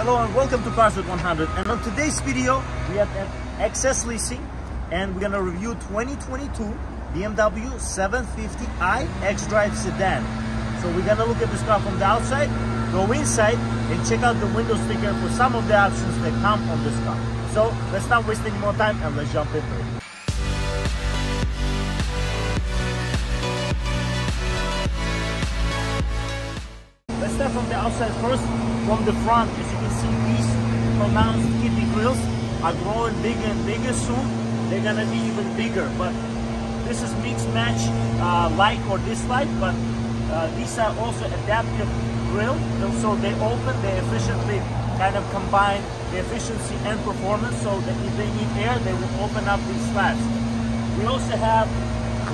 Hello and welcome to Cars with 100 and on today's video we have an XS Leasing and we're gonna review 2022 BMW 750i xDrive sedan. So we're gonna look at this car from the outside, go inside and check out the window sticker for some of the options that come on this car. So let's not waste any more time and let's jump into it. Let's start from the outside first. From the front, as you can see, these pronounced kidney grills are growing bigger and bigger soon. They're gonna be even bigger, but this is mix match uh, like or dislike, but uh, these are also adaptive grill. So they open, they efficiently kind of combine the efficiency and performance so that if they need air, they will open up these slats. We also have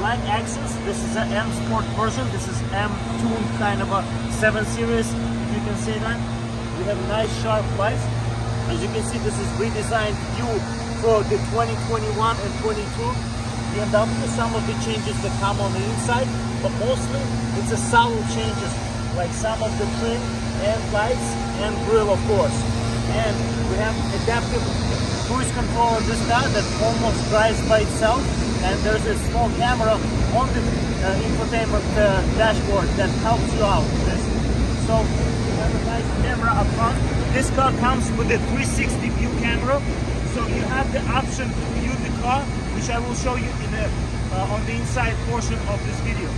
black axles. This is an M Sport version. This is M2 kind of a 7 Series, if you can say that. We have nice sharp lights. As you can see, this is redesigned view for the 2021 and 22 BMW. Some of the changes that come on the inside, but mostly it's a subtle changes, like some of the trim and lights and grille, of course. And we have adaptive cruise control on this car that almost drives by itself and there's a small camera on the uh, infotainment uh, dashboard that helps you out with this. So camera up front. This car comes with a 360 view camera, so you have the option to view the car, which I will show you in the, uh, on the inside portion of this video.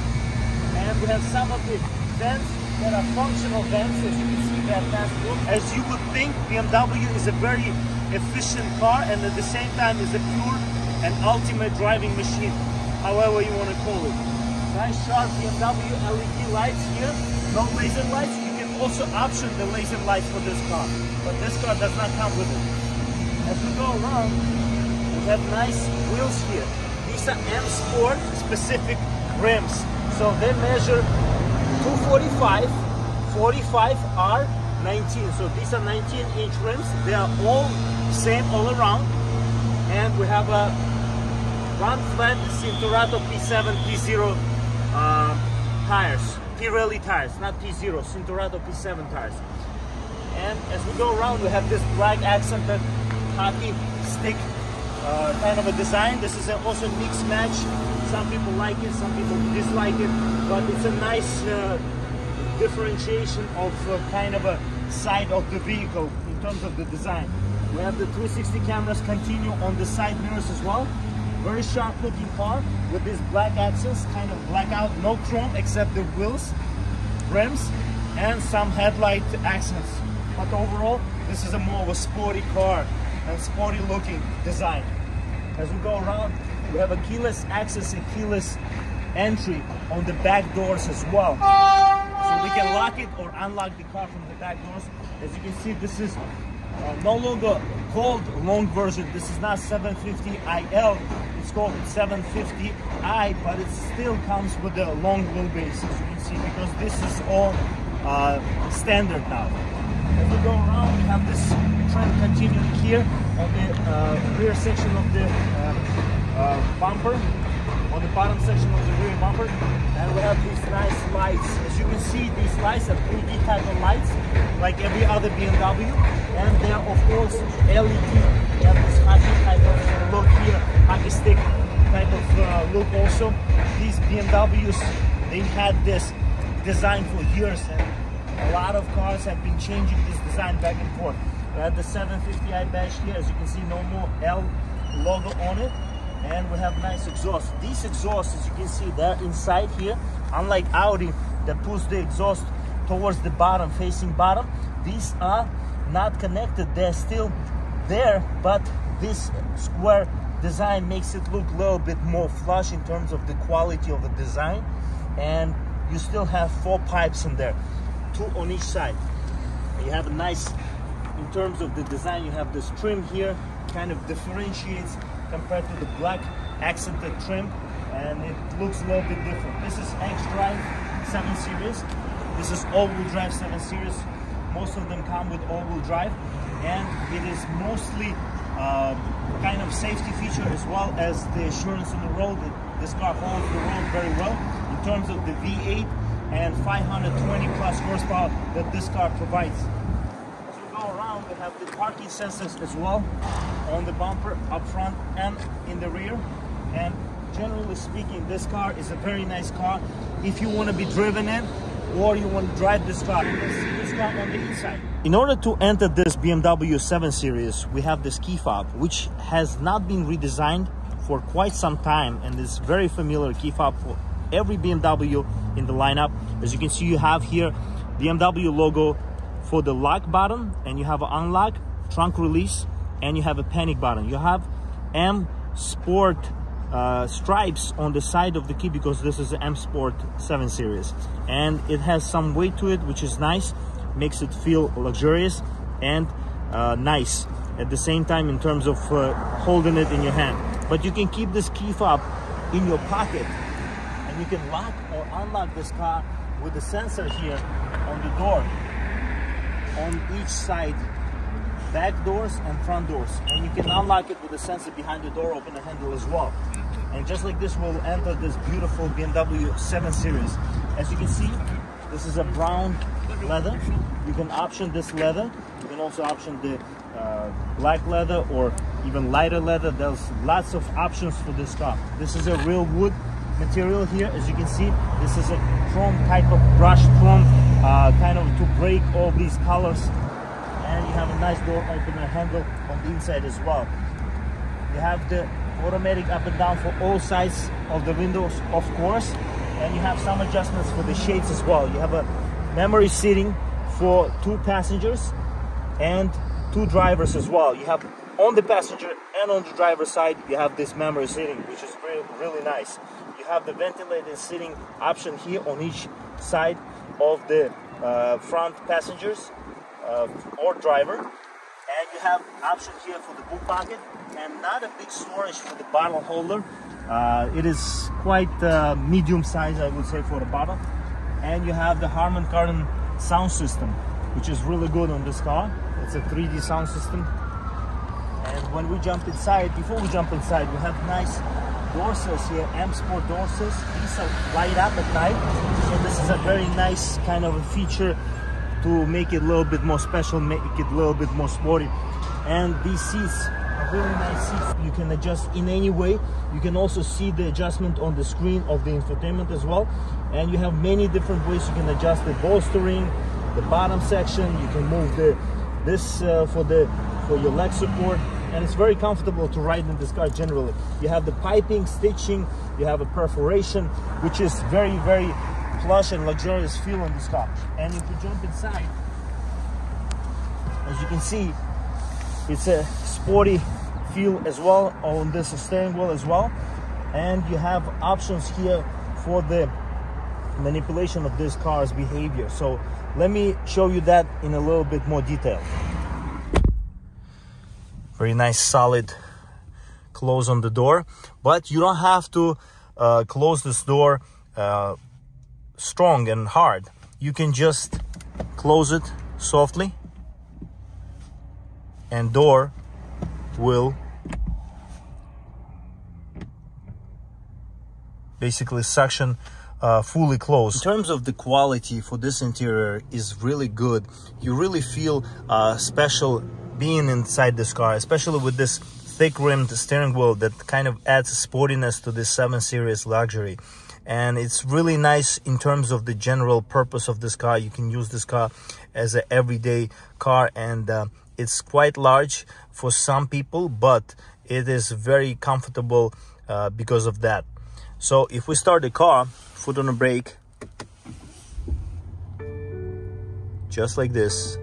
And we have some of the vents that are functional vents, as you can see that fast look. As you would think, BMW is a very efficient car and at the same time is a pure and ultimate driving machine, however you want to call it. Nice sharp BMW LED lights here, no laser lights. Also option the laser lights for this car, but this car does not come with it. As we go around, we have nice wheels here. These are M Sport specific rims. So they measure 245, 45 R 19. So these are 19 inch rims. They are all same all around. And we have a run flat Cinturato P7, P0 uh, tires. Pirelli tires, not P0, Cinturato P7 tires. And as we go around, we have this black accented hockey stick uh, kind of a design. This is a also mixed match. Some people like it, some people dislike it, but it's a nice uh, differentiation of uh, kind of a side of the vehicle in terms of the design. We have the 360 cameras continue on the side mirrors as well. Very sharp looking car with these black axles, kind of black out, no chrome except the wheels, rims, and some headlight accents. But overall, this is a more of a sporty car and sporty looking design. As we go around, we have a keyless access and keyless entry on the back doors as well. So we can lock it or unlock the car from the back doors. As you can see, this is uh, no longer called long version. This is not 750IL. It's called 750i, but it still comes with the long wheelbase, as you can see, because this is all uh, standard now. As we go around, we have this trend continuing here on the uh, rear section of the uh, uh, bumper, on the bottom section of the rear bumper, and we have these nice lights. As you can see, these lights are 3D type of lights, like every other BMW, and they're of course LED. We have this hockey type of look here, hockey stick type of uh, look also. These BMWs, they had this design for years, and a lot of cars have been changing this design back and forth. We have the 750i badge here, as you can see, no more L logo on it. And we have nice exhaust. These exhausts, as you can see, they're inside here. Unlike Audi that pulls the exhaust towards the bottom, facing bottom, these are not connected. They're still there, but this square design makes it look a little bit more flush in terms of the quality of the design. And you still have four pipes in there two on each side. You have a nice, in terms of the design, you have this trim here, kind of differentiates compared to the black accented trim, and it looks a little bit different. This is X-Drive 7 Series. This is all-wheel drive 7 Series. Most of them come with all-wheel drive, and it is mostly uh, kind of safety feature as well as the assurance on the road. That this car holds the road very well in terms of the V8 and 520 plus horsepower that this car provides. As we go around, we have the parking sensors as well on the bumper up front and in the rear. And generally speaking, this car is a very nice car if you want to be driven in or you want to drive this car. see this car on the inside. In order to enter this BMW 7 Series, we have this key fob, which has not been redesigned for quite some time and is very familiar key fob for every BMW in the lineup. As you can see, you have here BMW logo for the lock button and you have an unlock, trunk release, and you have a panic button. You have M Sport uh, stripes on the side of the key because this is the M Sport 7 Series. And it has some weight to it, which is nice, makes it feel luxurious and uh, nice at the same time in terms of uh, holding it in your hand. But you can keep this key fob in your pocket and you can lock or unlock this car with the sensor here on the door on each side back doors and front doors. And you can unlock it with a sensor behind the door opener handle as well. And just like this we'll enter this beautiful BMW 7 Series. As you can see this is a brown leather. You can option this leather. You can also option the uh, black leather or even lighter leather. There's lots of options for this car this is a real wood material here. As you can see this is a chrome type of brushed chrome uh, kind of to break all these colors have a nice door opener handle on the inside as well. You have the automatic up and down for all sides of the windows of course and you have some adjustments for the shades as well. You have a memory seating for two passengers and two drivers as well. You have on the passenger and on the driver's side you have this memory seating which is really, really nice. You have the ventilated seating option here on each side of the uh, front passengers uh, or driver and you have option here for the boot pocket and not a big storage for the bottle holder. Uh, it is quite uh, medium size I would say for the bottle. And you have the Harman Kardon sound system which is really good on this car. It's a 3D sound system. And when we jump inside before we jump inside we have nice door sills here M Sport door sills these are light up at night. So this is a very nice kind of a feature to make it a little bit more special, make it a little bit more sporty. And these seats are really nice seats. You can adjust in any way. You can also see the adjustment on the screen of the infotainment as well. And you have many different ways you can adjust the bolstering, the bottom section. You can move the this uh, for the for your leg support and it's very comfortable to ride in this car generally you have the piping stitching you have a perforation which is very very plush and luxurious feel on this car. And if you jump inside, as you can see, it's a sporty feel as well on this steering wheel as well. And you have options here for the manipulation of this car's behavior. So let me show you that in a little bit more detail. Very nice solid close on the door, but you don't have to uh, close this door uh, strong and hard. You can just close it softly and door will basically suction uh, fully closed. In terms of the quality for this interior is really good. You really feel uh, special being inside this car, especially with this thick rimmed steering wheel that kind of adds sportiness to this 7 Series luxury and it's really nice in terms of the general purpose of this car. You can use this car as an everyday car and uh, it's quite large for some people but it is very comfortable uh, because of that. So if we start the car foot on the brake. Just like this.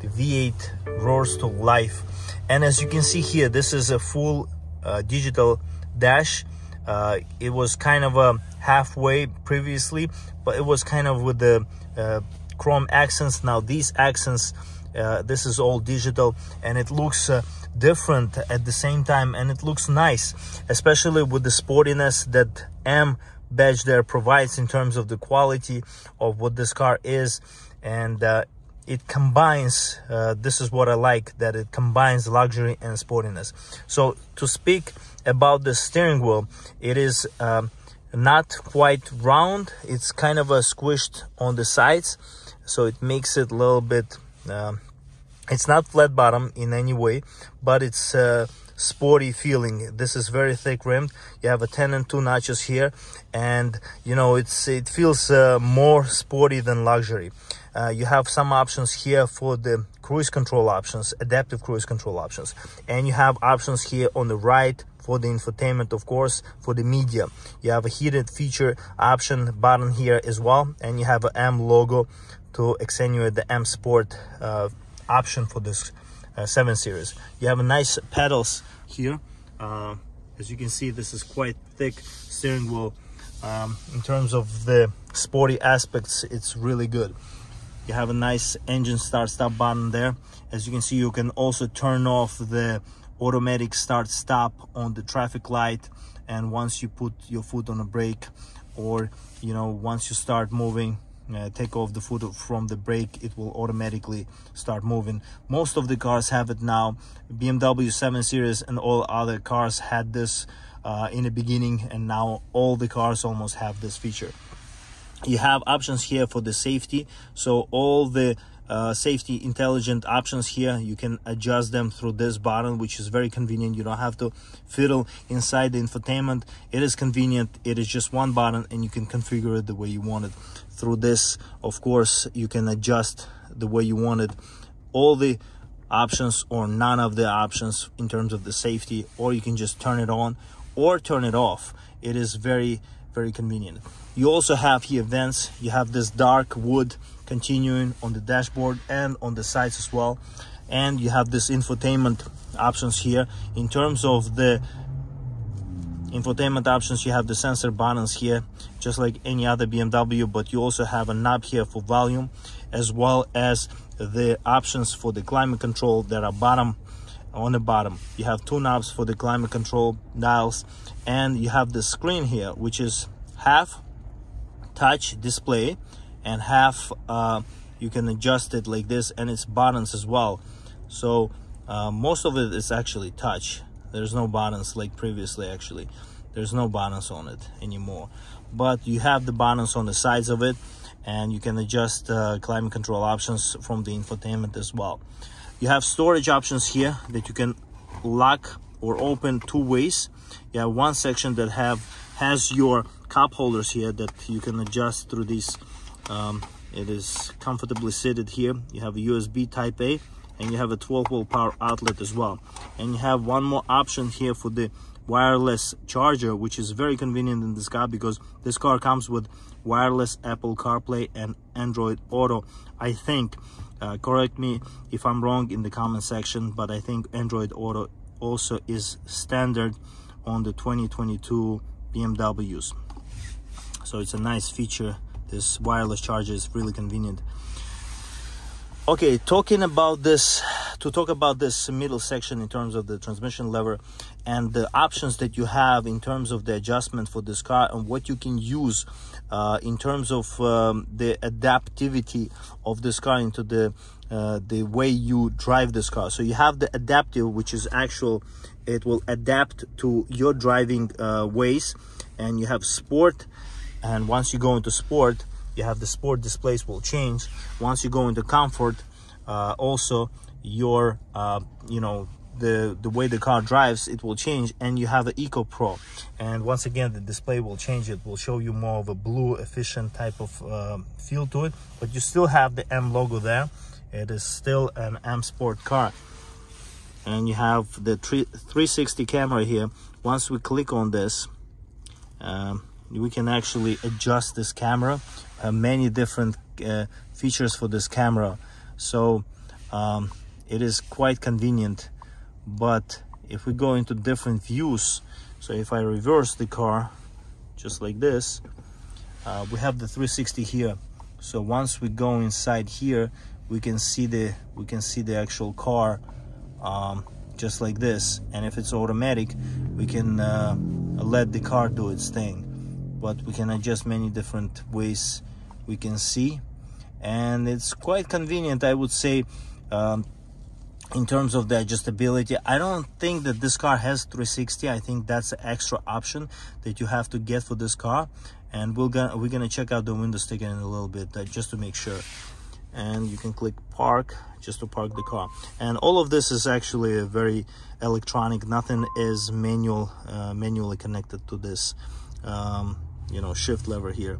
The v8 roars to life. And as you can see here this is a full uh, digital dash uh, it was kind of a halfway previously but it was kind of with the uh, chrome accents. Now these accents uh, this is all digital and it looks uh, different at the same time and it looks nice especially with the sportiness that M badge there provides in terms of the quality of what this car is. And uh, it combines uh, this is what i like that it combines luxury and sportiness. So to speak about the steering wheel. It is um, not quite round. It's kind of a squished on the sides so it makes it a little bit uh, it's not flat bottom in any way but it's uh, sporty feeling. This is very thick rimmed. You have a 10 and 2 notches here and you know it's it feels uh, more sporty than luxury. Uh, you have some options here for the cruise control options adaptive cruise control options and you have options here on the right for the infotainment of course for the media. You have a heated feature option button here as well and you have a m logo to accentuate the m sport uh, option for this uh, 7 series. You have a nice pedals here. Uh, as you can see this is quite thick steering wheel. Um, in terms of the sporty aspects it's really good. You have a nice engine start stop button there. As you can see you can also turn off the automatic start stop on the traffic light and once you put your foot on a brake or you know once you start moving uh, take off the foot from the brake it will automatically start moving. Most of the cars have it now. Bmw 7 series and all other cars had this uh, in the beginning and now all the cars almost have this feature. You have options here for the safety. So all the uh, safety intelligent options here. You can adjust them through this button which is very convenient. You don't have to fiddle inside the infotainment. It is convenient. It is just one button and you can configure it the way you want it. Through this of course you can adjust the way you want it. All the options or none of the options in terms of the safety or you can just turn it on or turn it off. It is very very convenient. You also have here vents. You have this dark wood continuing on the dashboard and on the sides as well. And you have this infotainment options here. In terms of the infotainment options you have the sensor buttons here just like any other BMW but you also have a knob here for volume as well as the options for the climate control that are bottom on the bottom. You have two knobs for the climate control dials and you have the screen here which is half touch display and half uh, you can adjust it like this and it's buttons as well. So uh, most of it is actually touch. There's no buttons like previously actually. There's no buttons on it anymore. But you have the buttons on the sides of it and you can adjust uh, climate control options from the infotainment as well. You have storage options here that you can lock or open two ways. You have one section that have has your cup holders here that you can adjust through these um, it is comfortably seated here. You have a usb type a and you have a 12 volt power outlet as well. And you have one more option here for the wireless charger which is very convenient in this car because this car comes with wireless apple carplay and android auto i think. Uh, correct me if i'm wrong in the comment section but i think android auto also is standard on the 2022 bmws so it's a nice feature this wireless charger is really convenient. Okay talking about this to talk about this middle section in terms of the transmission lever and the options that you have in terms of the adjustment for this car and what you can use uh, in terms of um, the adaptivity of this car into the uh, the way you drive this car. So you have the adaptive which is actual it will adapt to your driving uh, ways and you have sport and once you go into sport you have the sport displays will change. Once you go into comfort uh, also your uh, you know the the way the car drives it will change and you have the eco pro. And once again the display will change. It will show you more of a blue efficient type of uh, feel to it but you still have the m logo there. It is still an m sport car. And you have the 360 camera here. Once we click on this um, we can actually adjust this camera. Uh, many different uh, features for this camera. So um, it is quite convenient. But if we go into different views so if I reverse the car just like this uh, we have the 360 here. So once we go inside here we can see the we can see the actual car um, just like this. And if it's automatic we can uh, let the car do its thing but we can adjust many different ways we can see. And it's quite convenient I would say um, in terms of the adjustability. I don't think that this car has 360 I think that's an extra option that you have to get for this car. And we're gonna we're gonna check out the window sticker in a little bit uh, just to make sure. And you can click park just to park the car. And all of this is actually very electronic. Nothing is manual uh, manually connected to this um, you know shift lever here.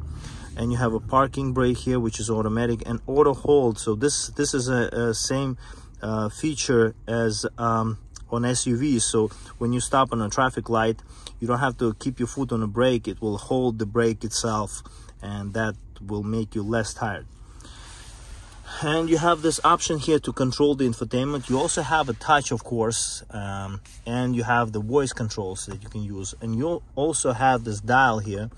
And you have a parking brake here which is automatic and auto hold. So this this is a, a same uh, feature as um, on SUVs so when you stop on a traffic light you don't have to keep your foot on the brake. It will hold the brake itself and that will make you less tired. And you have this option here to control the infotainment. You also have a touch of course um, and you have the voice controls that you can use. And you also have this dial here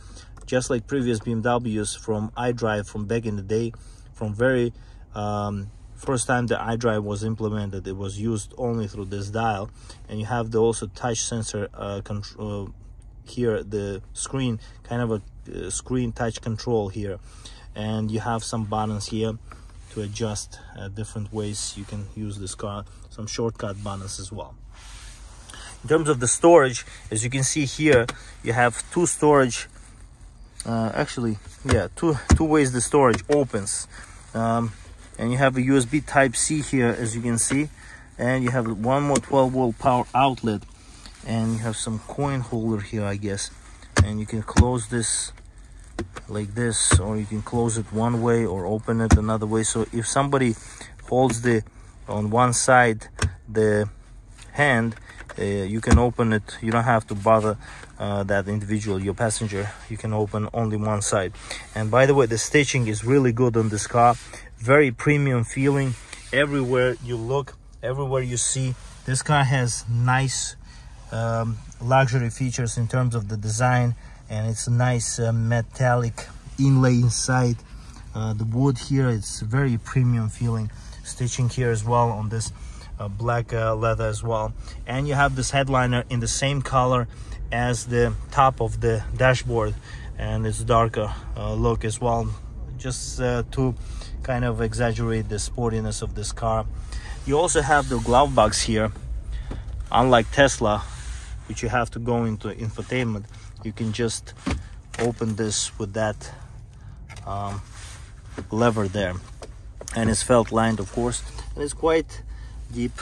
just like previous BMWs from iDrive from back in the day from very um, first time the iDrive was implemented it was used only through this dial. And you have the also touch sensor uh, control uh, here the screen kind of a uh, screen touch control here. And you have some buttons here to adjust uh, different ways you can use this car some shortcut buttons as well. In terms of the storage as you can see here you have two storage uh, actually yeah two two ways the storage opens. Um, and you have a USB type C here as you can see. And you have one more 12 volt power outlet. And you have some coin holder here I guess. And you can close this like this or you can close it one way or open it another way. So if somebody holds the on one side the hand uh, you can open it. You don't have to bother uh, that individual your passenger. You can open only one side. And by the way the stitching is really good on this car. Very premium feeling. Everywhere you look everywhere you see this car has nice um, luxury features in terms of the design. And it's a nice uh, metallic inlay inside. Uh, the wood here it's very premium feeling. Stitching here as well on this uh, black uh, leather as well. And you have this headliner in the same color as the top of the dashboard and it's darker uh, look as well. Just uh, to kind of exaggerate the sportiness of this car. You also have the glove box here unlike Tesla which you have to go into infotainment. You can just open this with that um, lever there. And it's felt lined of course. And it's quite deep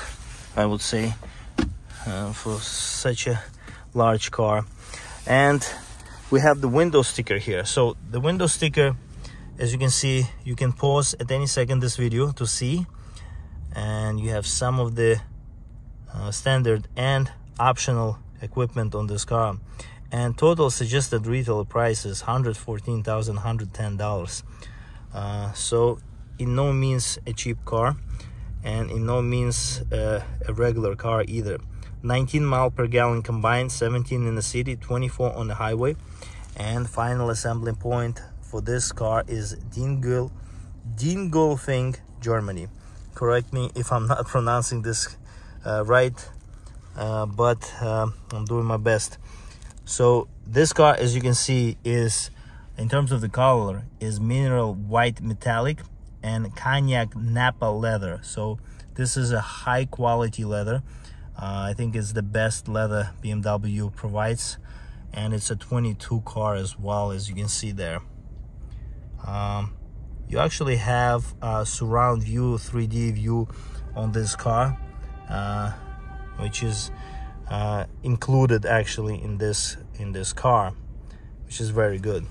I would say uh, for such a large car. And we have the window sticker here. So the window sticker as you can see you can pause at any second this video to see. And you have some of the uh, standard and optional equipment on this car. And total suggested retail price is $114,110 uh, so in no means a cheap car and in no means uh, a regular car either. 19 mile per gallon combined 17 in the city 24 on the highway. And final assembly point for this car is Dingol Dingolfing Germany. Correct me if I'm not pronouncing this uh, right uh, but um, I'm doing my best. So this car as you can see is in terms of the color is mineral white metallic and cognac napa leather. So this is a high quality leather. Uh, i think it's the best leather bmw provides. And it's a 22 car as well as you can see there. Um, you actually have a surround view 3d view on this car uh, which is uh, included actually in this in this car which is very good.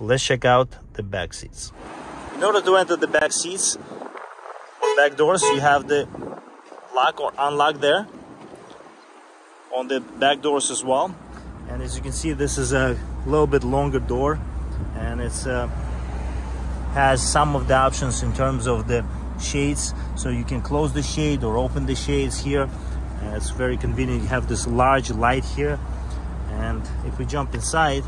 Let's check out the back seats in order to enter the back seats or back doors you have the lock or unlock there. On the back doors as well. And as you can see this is a little bit longer door. And it's uh, has some of the options in terms of the shades. So you can close the shade or open the shades here. And it's very convenient. You have this large light here. And if we jump inside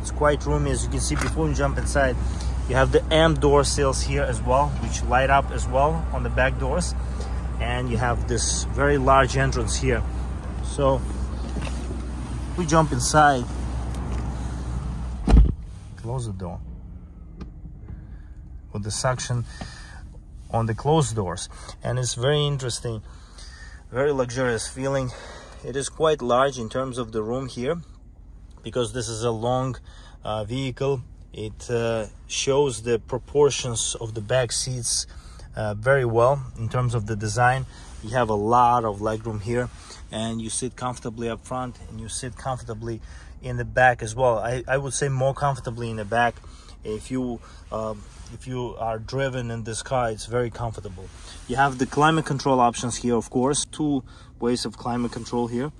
it's quite roomy. As you can see before we jump inside you have the M door sills here as well which light up as well on the back doors. And you have this very large entrance here. So we jump inside. Close the door. With the suction on the closed doors. And it's very interesting. Very luxurious feeling. It is quite large in terms of the room here because this is a long uh, vehicle it uh, shows the proportions of the back seats uh, very well in terms of the design. You have a lot of legroom here and you sit comfortably up front and you sit comfortably in the back as well. I, I would say more comfortably in the back. If you um, if you are driven in this car, it's very comfortable. You have the climate control options here, of course. Two ways of climate control here.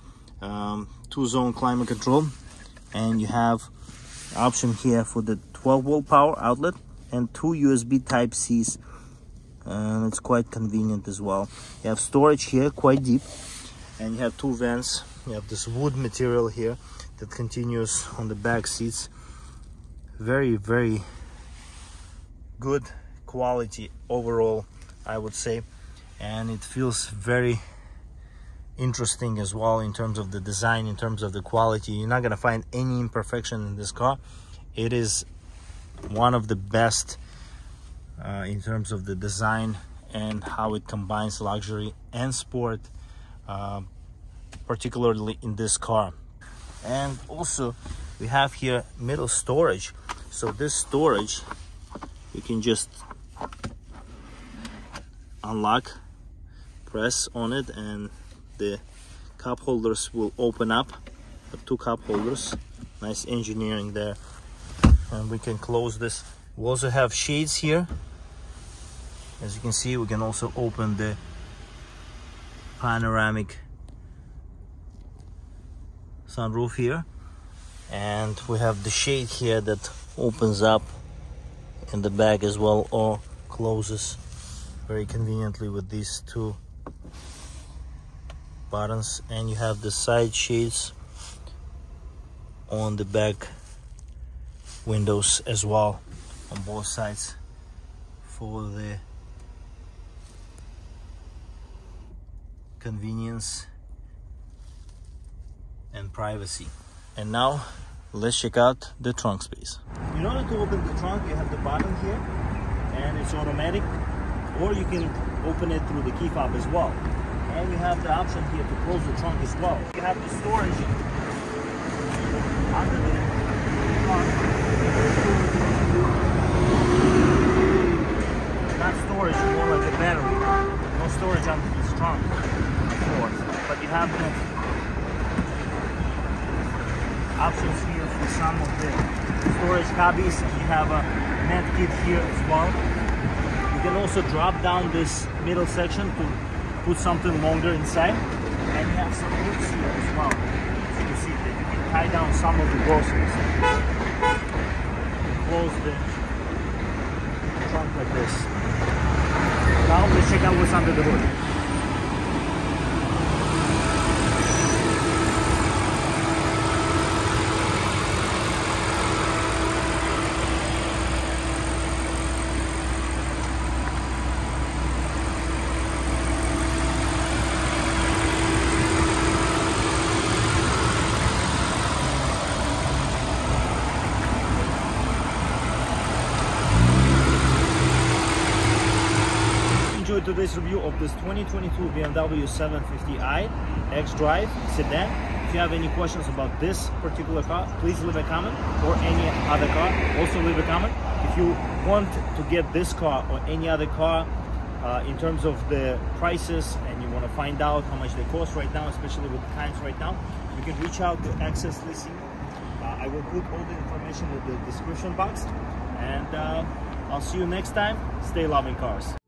Um, two zone climate control. And you have option here for the 12 volt power outlet and two USB type C's. And it's quite convenient as well. You have storage here quite deep. And you have two vents. You have this wood material here that continues on the back seats. Very very good quality overall I would say. And it feels very interesting as well in terms of the design in terms of the quality. You're not gonna find any imperfection in this car. It is one of the best uh, in terms of the design and how it combines luxury and sport uh, particularly in this car. And also we have here middle storage. So this storage you can just unlock press on it and the cup holders will open up. The two cup holders. Nice engineering there. And we can close this. We also have shades here. As you can see we can also open the panoramic sunroof here. And we have the shade here that opens up in the back as well or closes very conveniently with these two buttons and you have the side shades on the back windows as well on both sides for the convenience and privacy. And now let's check out the trunk space. In order to open the trunk you have the button here and it's automatic or you can open it through the key fob as well and you have the option here to close the trunk as well you have the storage under the trunk not storage, more like a battery. No storage under the trunk, of course. But you have the options here for some of the storage cubbies. You have a net kit here as well. You can also drop down this middle section to put something longer inside. And you have some hooks here as well. You see that you can tie down some of the groceries close the trunk like this. Now let's check out what's under the hood. enjoyed today's review of this 2022 BMW 750i X-Drive sedan. If you have any questions about this particular car, please leave a comment or any other car. Also leave a comment. If you want to get this car or any other car uh, in terms of the prices and you want to find out how much they cost right now, especially with the times right now, you can reach out to XS Leasing. Uh, I will put all the information in the description box. And uh, I'll see you next time. Stay loving cars.